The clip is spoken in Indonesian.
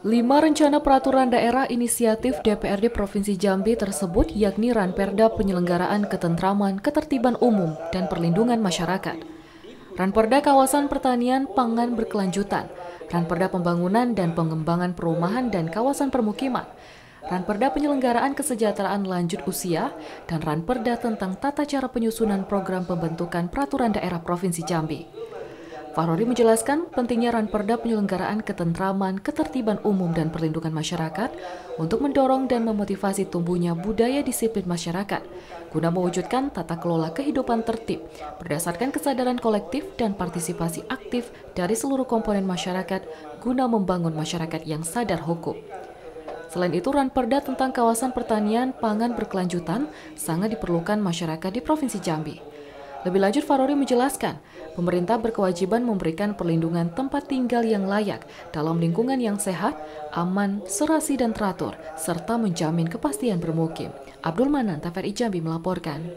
Lima rencana peraturan daerah inisiatif DPRD Provinsi Jambi tersebut yakni Ranperda Penyelenggaraan Ketentraman, Ketertiban Umum, dan Perlindungan Masyarakat. Ranperda Kawasan Pertanian Pangan Berkelanjutan, Ranperda Pembangunan dan Pengembangan Perumahan dan Kawasan Permukiman, Ranperda Penyelenggaraan Kesejahteraan Lanjut Usia, dan Ranperda tentang tata cara penyusunan program pembentukan peraturan daerah Provinsi Jambi. Farori menjelaskan pentingnya ranperda penyelenggaraan ketentraman, ketertiban umum, dan perlindungan masyarakat untuk mendorong dan memotivasi tumbuhnya budaya disiplin masyarakat guna mewujudkan tata kelola kehidupan tertib berdasarkan kesadaran kolektif dan partisipasi aktif dari seluruh komponen masyarakat guna membangun masyarakat yang sadar hukum. Selain itu, ranperda tentang kawasan pertanian pangan berkelanjutan sangat diperlukan masyarakat di Provinsi Jambi. Lebih lanjut, Farori menjelaskan, pemerintah berkewajiban memberikan perlindungan tempat tinggal yang layak dalam lingkungan yang sehat, aman, serasi dan teratur, serta menjamin kepastian bermukim. Abdul Manan, TVRI Jambi melaporkan.